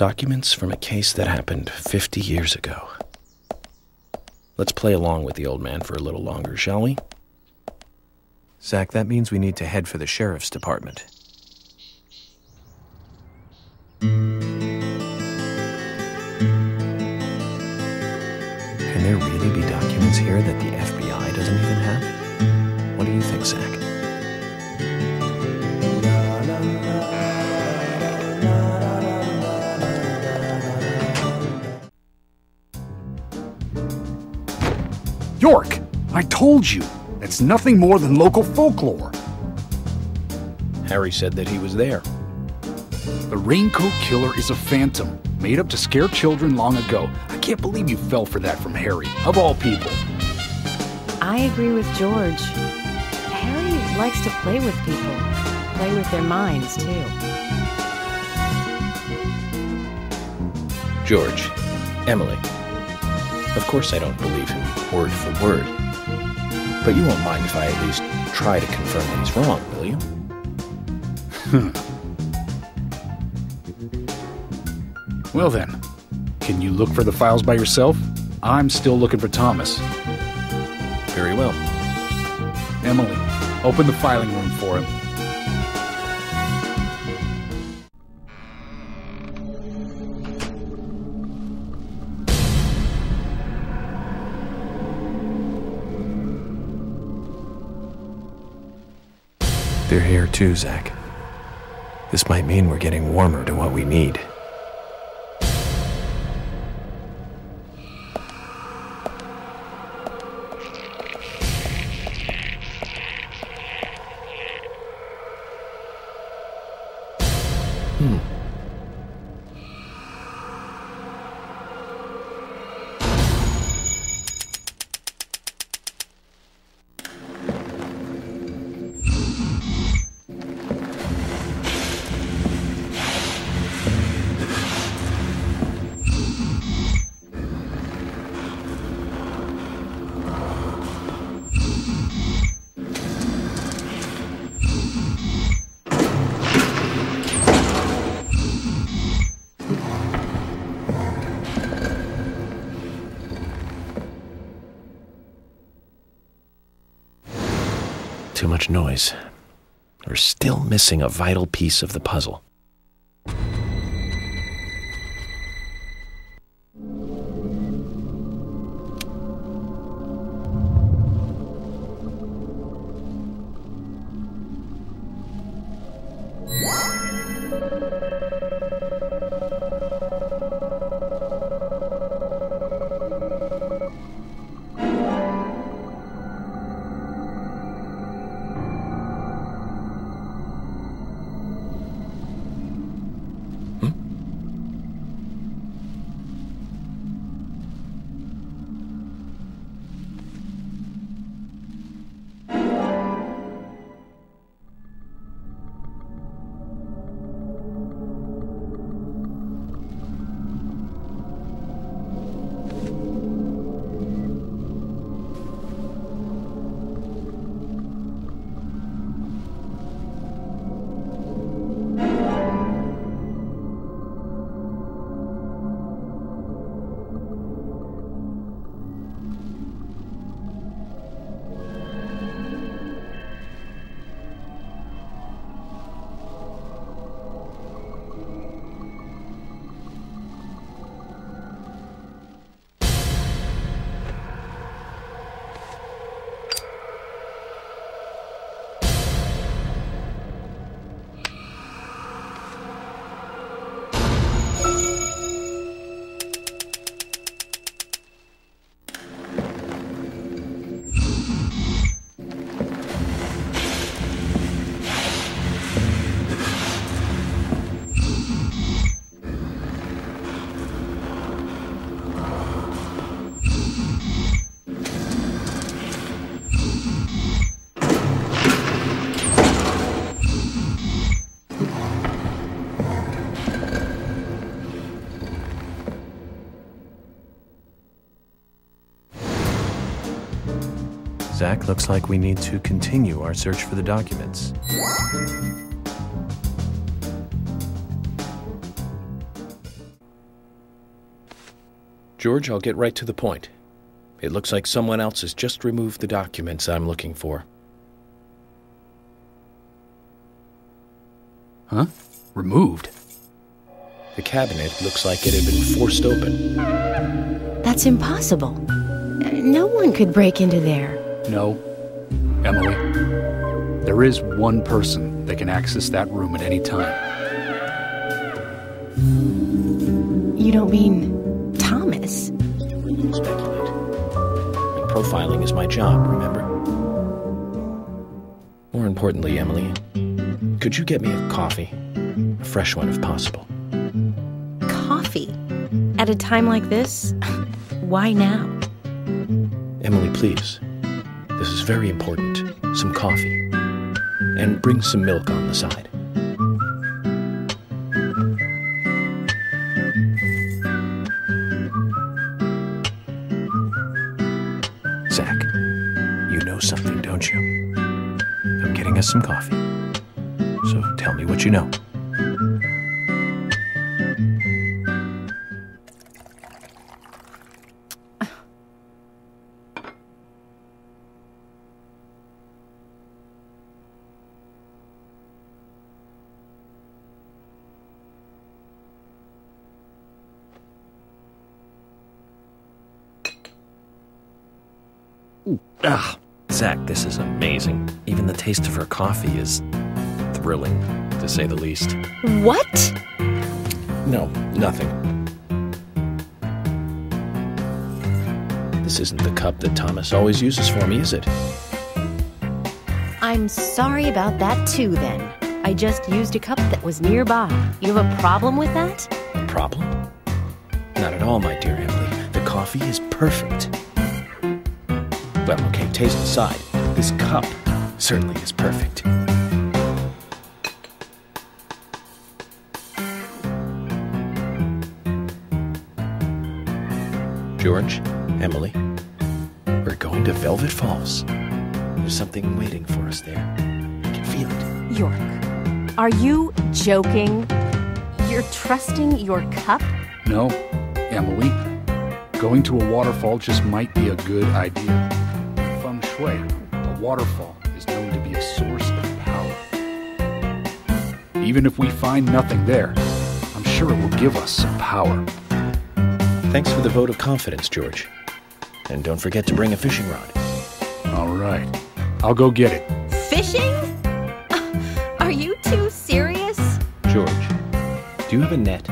Documents from a case that happened 50 years ago. Let's play along with the old man for a little longer, shall we? Zach, that means we need to head for the sheriff's department. Can there really be documents here that the FBI doesn't even have? What do you think, Zach? York, I told you, it's nothing more than local folklore. Harry said that he was there. The Raincoat Killer is a phantom, made up to scare children long ago. I can't believe you fell for that from Harry, of all people. I agree with George. Harry likes to play with people, play with their minds, too. George, Emily. Of course, I don't believe him word for word. But you won't mind if I at least try to confirm that he's wrong, will you? Hmm. Well then, can you look for the files by yourself? I'm still looking for Thomas. Very well. Emily, open the filing room for him. They're here too, Zach. This might mean we're getting warmer to what we need. Too much noise. We're still missing a vital piece of the puzzle. Zach, looks like we need to continue our search for the documents. George, I'll get right to the point. It looks like someone else has just removed the documents I'm looking for. Huh? Removed? The cabinet looks like it had been forced open. That's impossible. No one could break into there. No. Emily. There is one person that can access that room at any time. You don't mean Thomas? Speculate. And profiling is my job, remember? More importantly, Emily, could you get me a coffee? A fresh one if possible. Coffee? At a time like this? Why now? Emily, please. This is very important. Some coffee. And bring some milk on the side. Zach, you know something, don't you? I'm getting us some coffee. So tell me what you know. Ah, Zach, this is amazing. Even the taste of her coffee is thrilling, to say the least. What? No, nothing. This isn't the cup that Thomas always uses for me, is it? I'm sorry about that too, then. I just used a cup that was nearby. You have a problem with that? Problem? Not at all, my dear Emily. The coffee is perfect. Well, okay, taste aside, this cup certainly is perfect. George, Emily, we're going to Velvet Falls. There's something waiting for us there. I can feel it. York, are you joking? You're trusting your cup? No, Emily. Going to a waterfall just might be a good idea. Feng Shui, a waterfall is known to be a source of power. Even if we find nothing there, I'm sure it will give us some power. Thanks for the vote of confidence, George. And don't forget to bring a fishing rod. All right, I'll go get it. Fishing? Are you too serious? George, do you have a net?